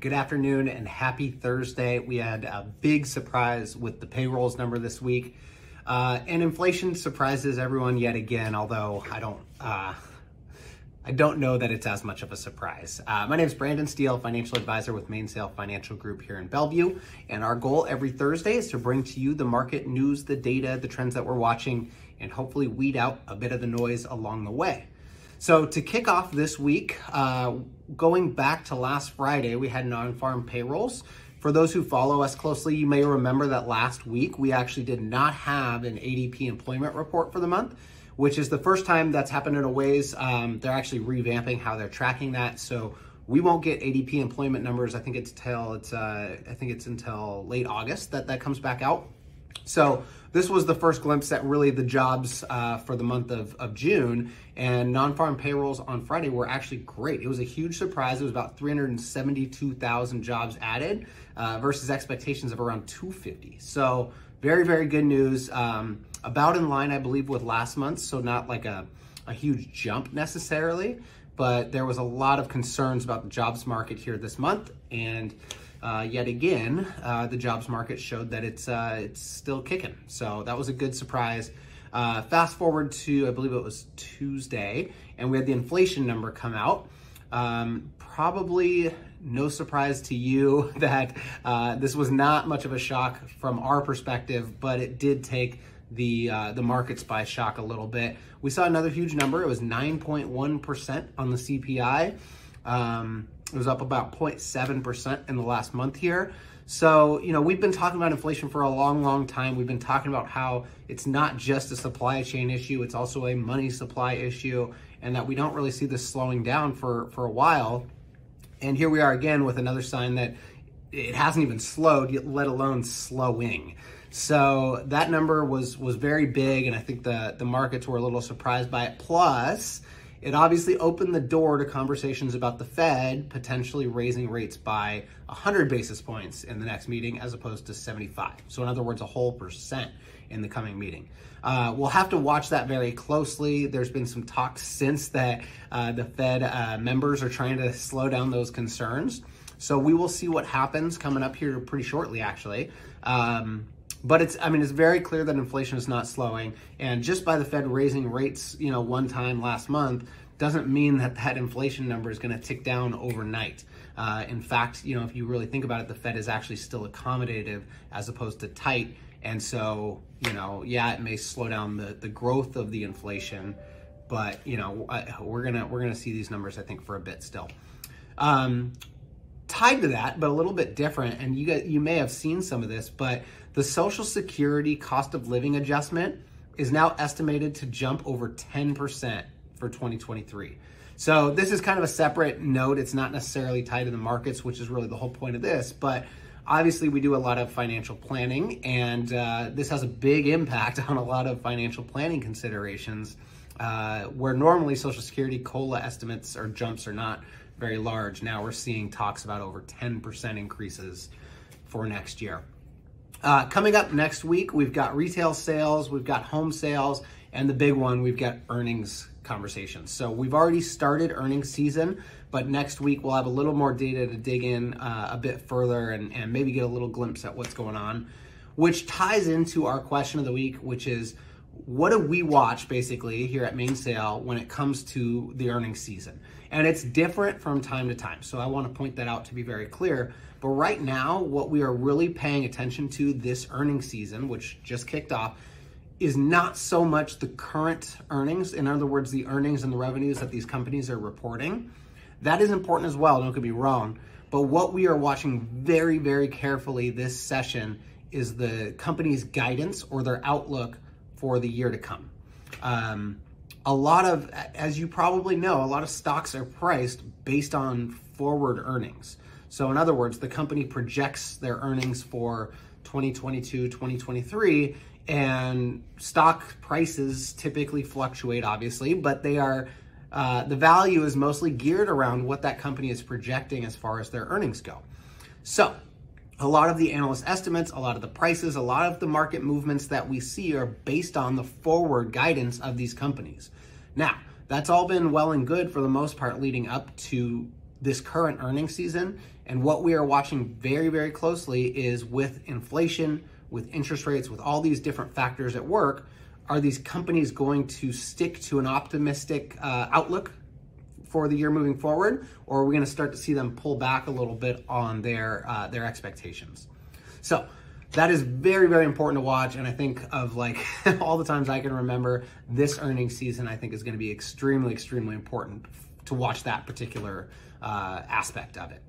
Good afternoon and happy Thursday. We had a big surprise with the payrolls number this week. Uh, and inflation surprises everyone yet again, although I don't, uh, I don't know that it's as much of a surprise. Uh, my name is Brandon Steele, financial advisor with Mainsail Financial Group here in Bellevue. And our goal every Thursday is to bring to you the market news, the data, the trends that we're watching, and hopefully weed out a bit of the noise along the way. So to kick off this week, uh, going back to last Friday, we had non-farm payrolls. For those who follow us closely, you may remember that last week we actually did not have an ADP employment report for the month, which is the first time that's happened in a ways. Um, they're actually revamping how they're tracking that. So we won't get ADP employment numbers. I think it's till it's uh, I think it's until late August that that comes back out. So this was the first glimpse at really the jobs uh, for the month of, of June. And non-farm payrolls on Friday were actually great. It was a huge surprise. It was about 372,000 jobs added uh, versus expectations of around 250. So very, very good news. Um, about in line, I believe, with last month. So not like a, a huge jump necessarily, but there was a lot of concerns about the jobs market here this month. And uh, yet again, uh, the jobs market showed that it's uh, it's still kicking. So that was a good surprise. Uh, fast forward to I believe it was Tuesday, and we had the inflation number come out. Um, probably no surprise to you that uh, this was not much of a shock from our perspective, but it did take the uh, the markets by shock a little bit. We saw another huge number. It was 9.1% on the CPI. Um, it was up about 0.7% in the last month here. So, you know, we've been talking about inflation for a long, long time. We've been talking about how it's not just a supply chain issue, it's also a money supply issue, and that we don't really see this slowing down for, for a while. And here we are again with another sign that it hasn't even slowed, let alone slowing. So that number was was very big, and I think the the markets were a little surprised by it. Plus, it obviously opened the door to conversations about the Fed potentially raising rates by 100 basis points in the next meeting as opposed to 75. So, in other words, a whole percent in the coming meeting. Uh, we'll have to watch that very closely. There's been some talk since that uh, the Fed uh, members are trying to slow down those concerns. So, we will see what happens coming up here pretty shortly, actually. Um, but it's, I mean, it's very clear that inflation is not slowing. And just by the Fed raising rates, you know, one time last month, doesn't mean that that inflation number is going to tick down overnight. Uh, in fact, you know, if you really think about it, the Fed is actually still accommodative as opposed to tight. And so, you know, yeah, it may slow down the, the growth of the inflation, but you know, we're gonna we're gonna see these numbers, I think, for a bit still. Um, tied to that, but a little bit different, and you you may have seen some of this, but the Social Security cost of living adjustment is now estimated to jump over 10% for 2023. So this is kind of a separate note. It's not necessarily tied to the markets, which is really the whole point of this, but obviously we do a lot of financial planning and uh, this has a big impact on a lot of financial planning considerations uh, where normally Social Security COLA estimates or jumps are not very large. Now we're seeing talks about over 10% increases for next year. Uh, coming up next week, we've got retail sales, we've got home sales, and the big one, we've got earnings conversations. So we've already started earnings season, but next week we'll have a little more data to dig in uh, a bit further and, and maybe get a little glimpse at what's going on, which ties into our question of the week, which is what do we watch basically here at Mainsail when it comes to the earnings season? And it's different from time to time. So I want to point that out to be very clear. But right now, what we are really paying attention to this earnings season, which just kicked off, is not so much the current earnings, in other words, the earnings and the revenues that these companies are reporting. That is important as well, don't get me wrong. But what we are watching very, very carefully this session is the company's guidance or their outlook for the year to come. Um, a lot of, as you probably know, a lot of stocks are priced based on forward earnings. So, in other words, the company projects their earnings for 2022, 2023, and stock prices typically fluctuate, obviously, but they are. Uh, the value is mostly geared around what that company is projecting as far as their earnings go. So, a lot of the analyst estimates, a lot of the prices, a lot of the market movements that we see are based on the forward guidance of these companies. Now, that's all been well and good for the most part leading up to this current earnings season. And what we are watching very, very closely is with inflation, with interest rates, with all these different factors at work, are these companies going to stick to an optimistic uh, outlook for the year moving forward, or are we going to start to see them pull back a little bit on their uh, their expectations? So that is very very important to watch, and I think of like all the times I can remember this earnings season. I think is going to be extremely extremely important to watch that particular uh, aspect of it.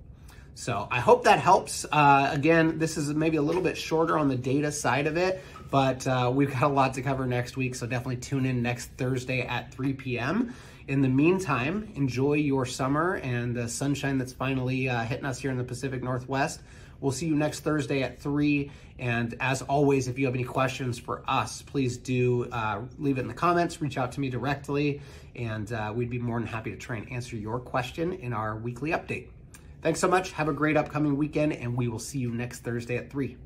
So I hope that helps. Uh, again, this is maybe a little bit shorter on the data side of it, but uh, we've got a lot to cover next week. So definitely tune in next Thursday at 3 p.m. In the meantime, enjoy your summer and the sunshine that's finally uh, hitting us here in the Pacific Northwest. We'll see you next Thursday at 3. And as always, if you have any questions for us, please do uh, leave it in the comments, reach out to me directly, and uh, we'd be more than happy to try and answer your question in our weekly update. Thanks so much. Have a great upcoming weekend, and we will see you next Thursday at 3.